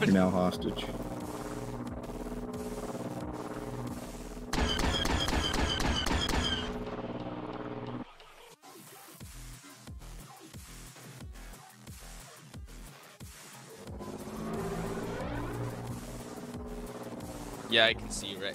You're now hostage. Yeah, I can see right.